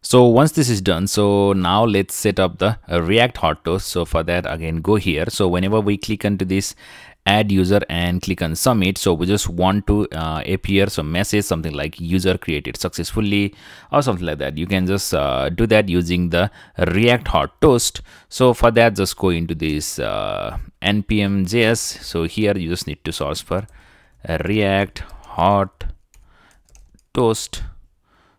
so once this is done so now let's set up the uh, react hot toast. So for that again go here. So whenever we click into this add user and click on submit so we just want to uh, appear some message something like user created successfully or something like that. You can just uh, do that using the react hot toast. So for that just go into this uh, npm js so here you just need to source for react hot toast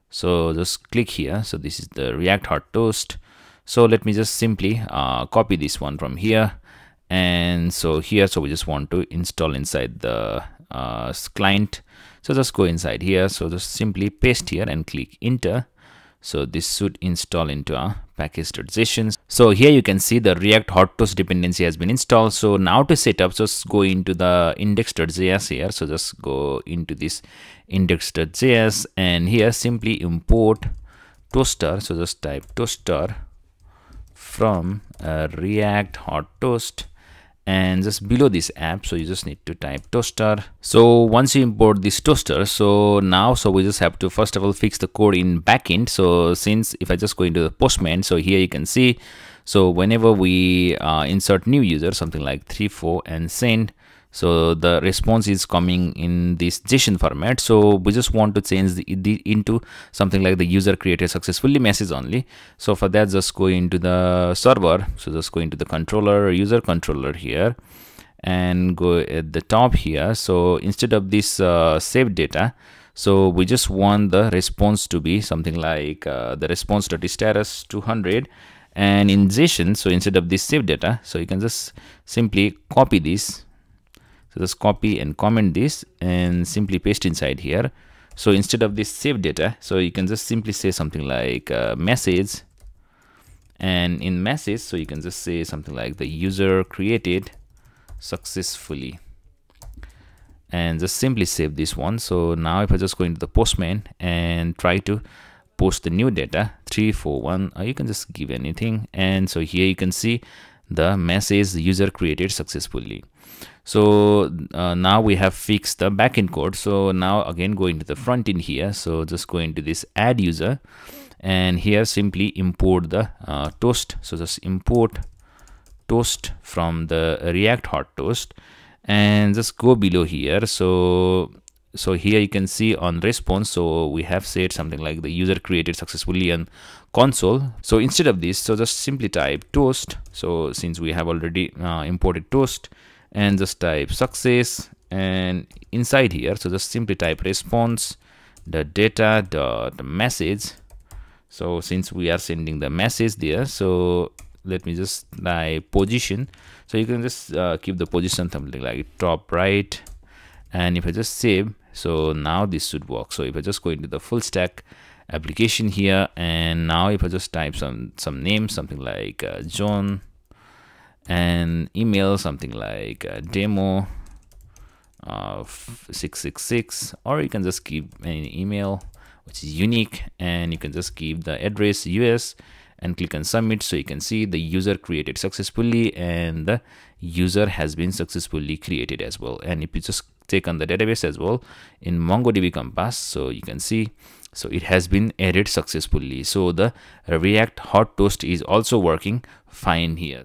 so just click here. So this is the react hot toast. So let me just simply uh, copy this one from here. And so here so we just want to install inside the uh, client. So just go inside here. So just simply paste here and click enter so this should install into our package.json so here you can see the react hot toast dependency has been installed. So now to set up just go into the index.js here. So just go into this index.js and here simply import toaster. So just type toaster from uh, react hot toast and just below this app so you just need to type toaster. So once you import this toaster so now so we just have to first of all fix the code in backend. So since if i just go into the postman so here you can see so whenever we uh, insert new user something like 3 4 and send so the response is coming in this json format. So we just want to change the, the, into something like the user created successfully message only. So for that just go into the server. So just go into the controller user controller here and go at the top here. So instead of this uh, save data so we just want the response to be something like uh, the response dot status 200 and in json so instead of this save data so you can just simply copy this so just copy and comment this and simply paste inside here. So instead of this save data so you can just simply say something like uh, message. And in message so you can just say something like the user created successfully. And just simply save this one. So now if i just go into the postman and try to post the new data 341 uh, you can just give anything. And so here you can see the message user created successfully. So uh, now we have fixed the backend code. So now again go into the front end here. So just go into this add user. And here simply import the uh, toast. So just import toast from the react hot toast. And just go below here. So so here you can see on response so we have said something like the user created successfully on console. So instead of this so just simply type toast. So since we have already uh, imported toast and just type success and inside here so just simply type response the data dot message. So since we are sending the message there so let me just type position. So you can just uh, keep the position something like top right. And if i just save so now this should work. So if i just go into the full stack application here and now if i just type some some name something like uh, john and email something like uh, demo uh, 666 or you can just keep any email which is unique and you can just keep the address us and click on submit so you can see the user created successfully and the user has been successfully created as well. And if you just take on the database as well in mongodb compass so you can see. So it has been added successfully. So the react hot toast is also working fine here